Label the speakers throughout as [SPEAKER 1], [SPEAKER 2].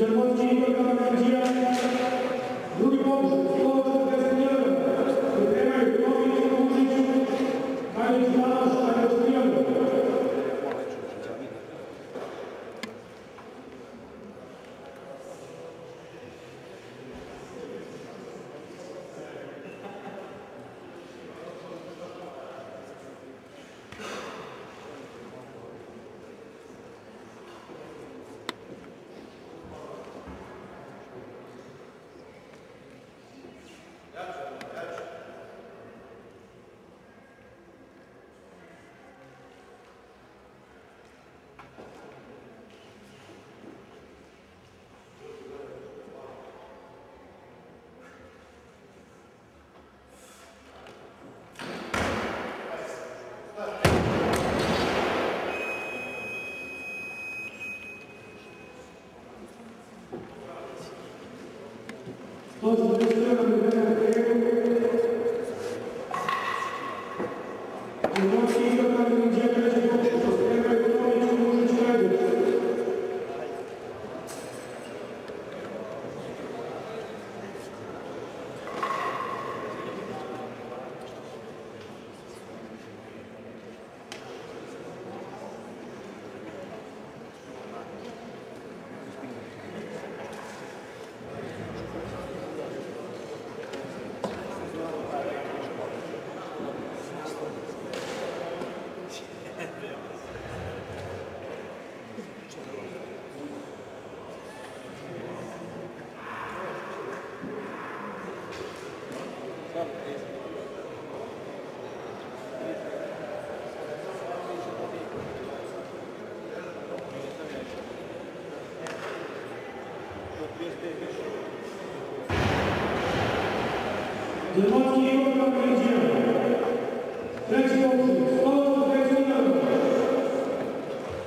[SPEAKER 1] Червоні, Юрій б о м т Nós, Deus,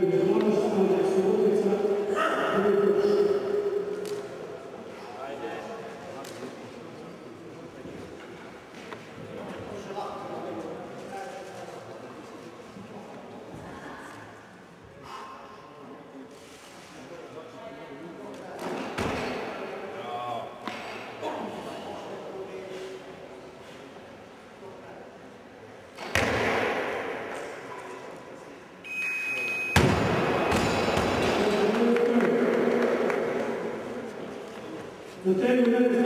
[SPEAKER 1] with me. Amen.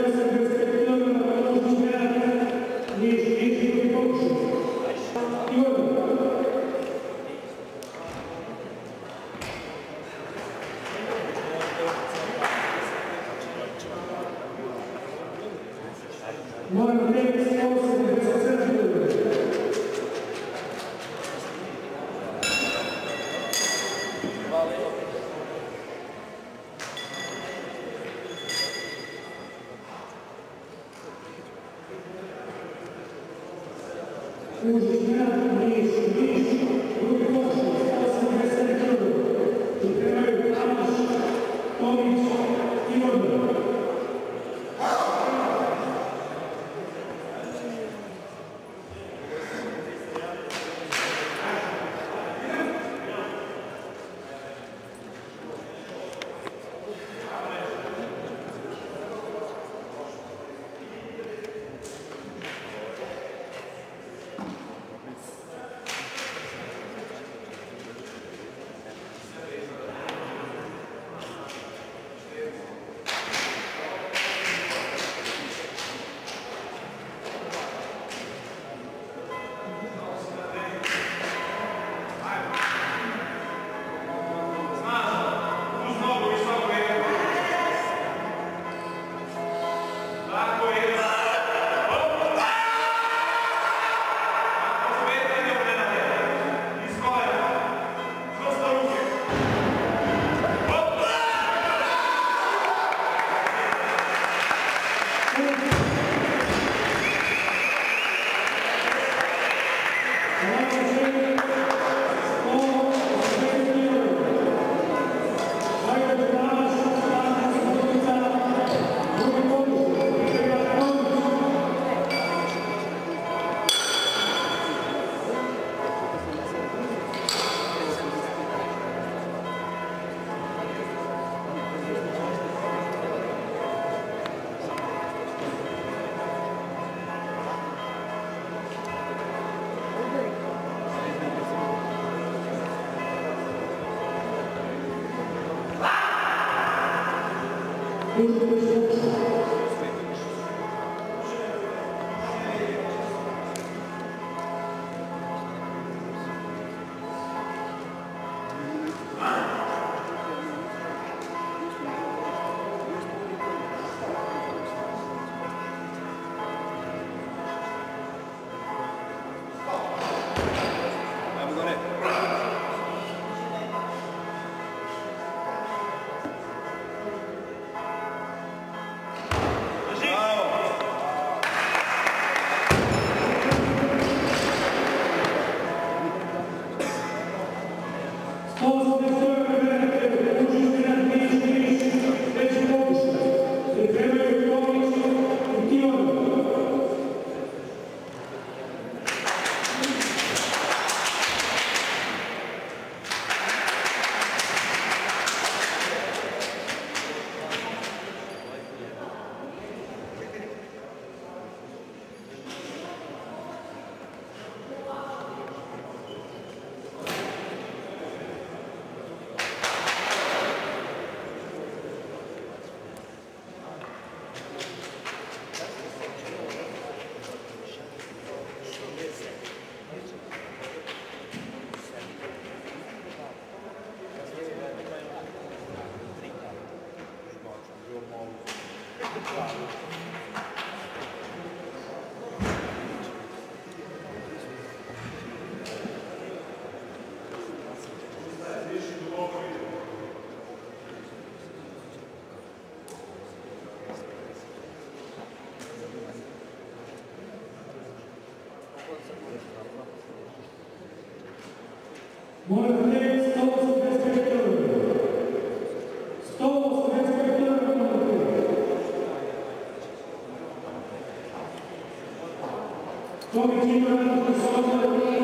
[SPEAKER 1] Come chiedono tutti sono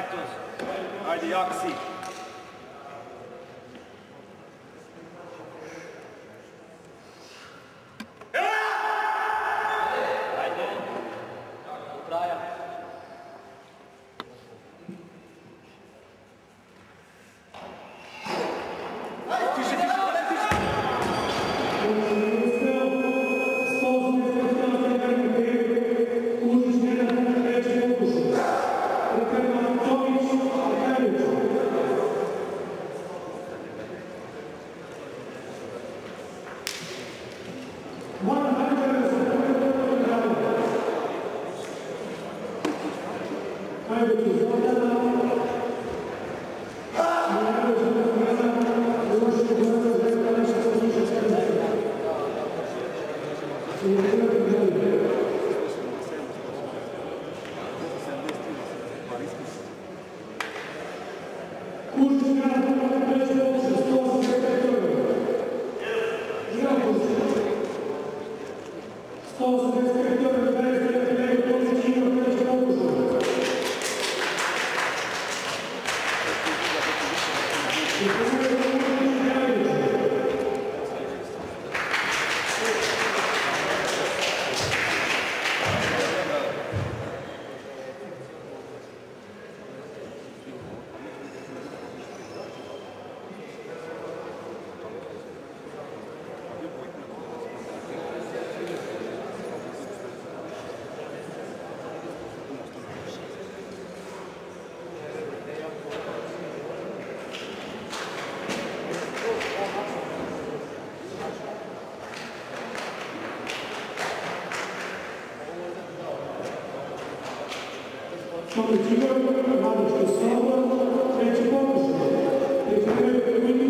[SPEAKER 2] fractals are the oxy
[SPEAKER 1] Amen. Sonucunu Manuş Mustafa, Tecrübe Olmuşlar. Tecrübe Ölümün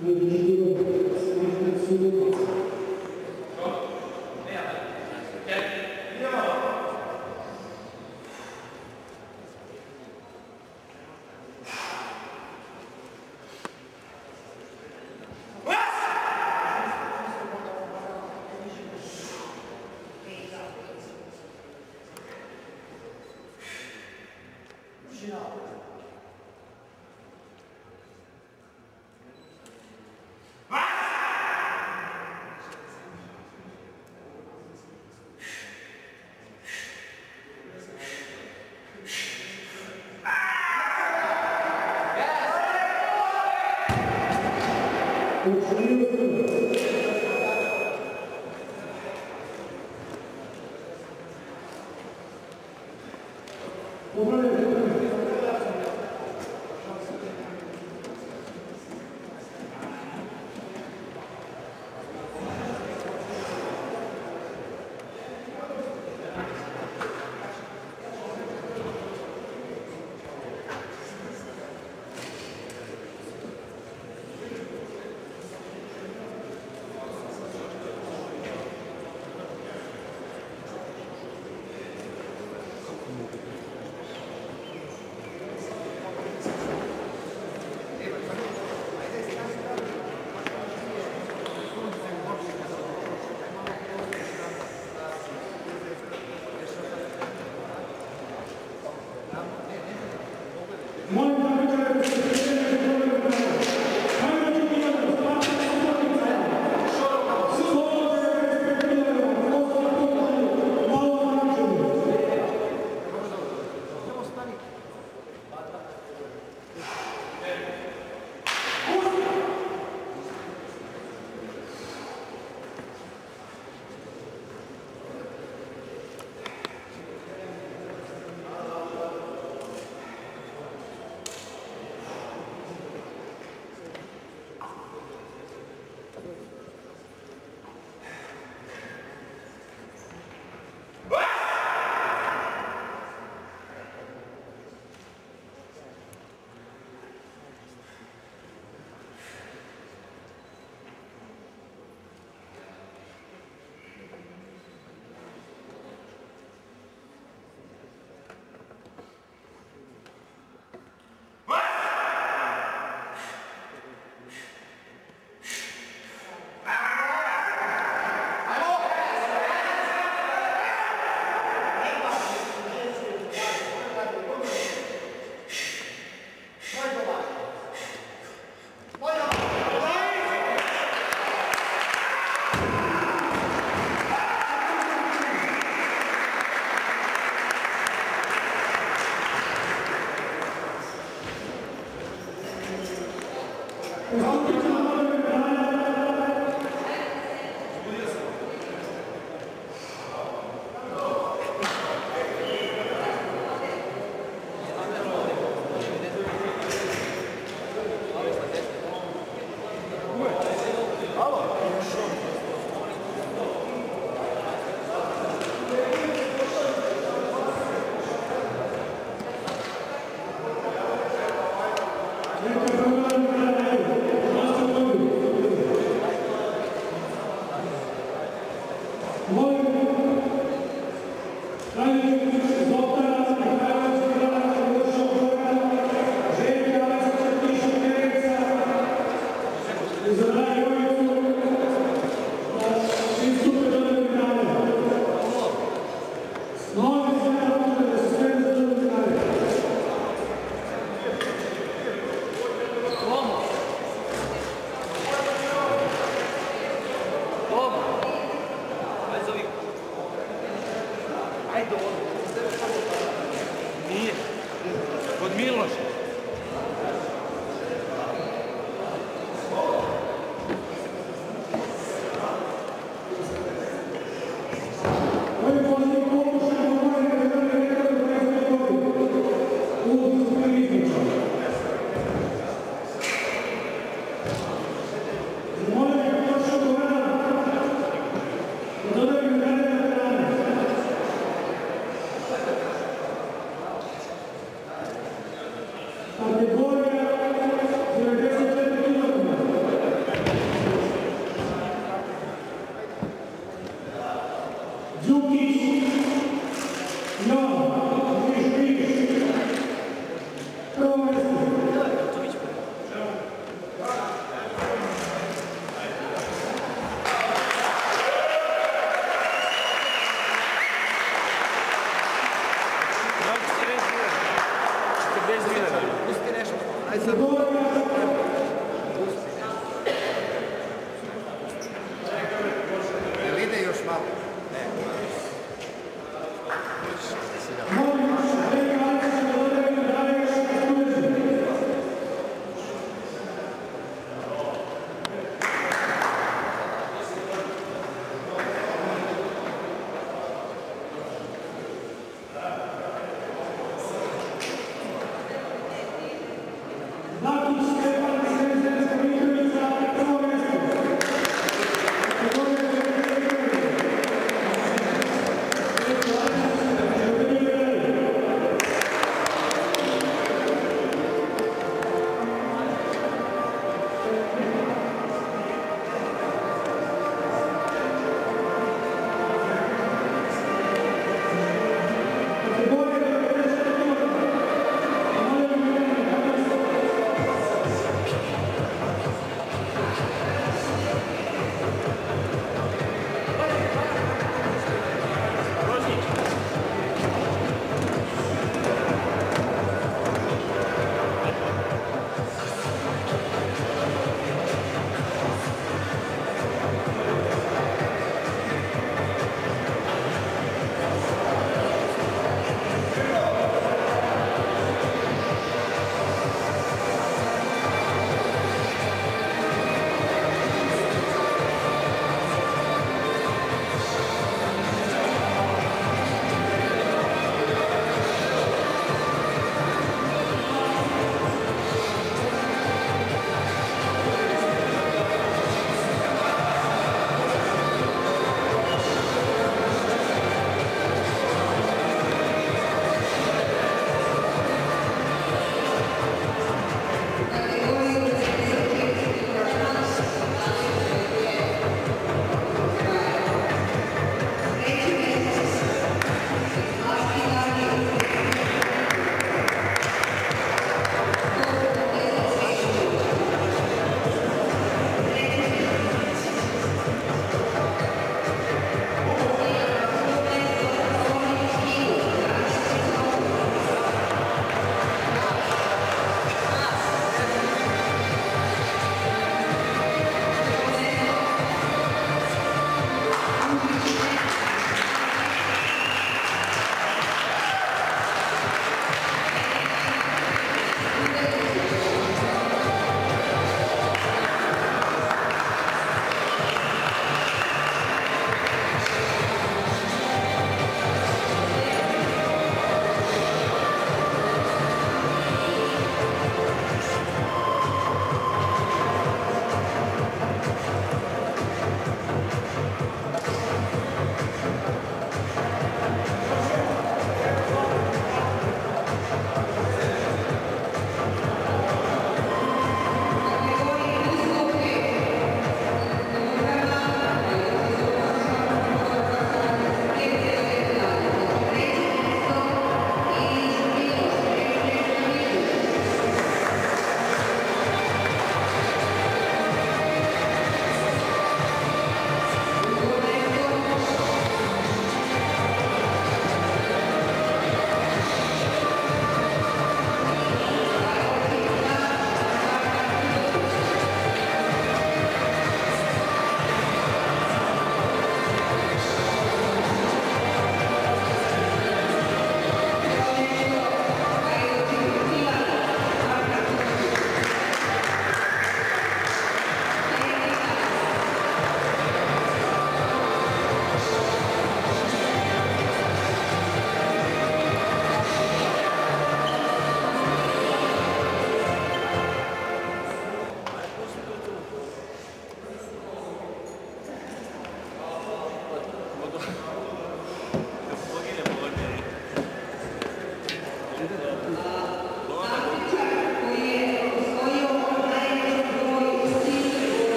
[SPEAKER 1] четырех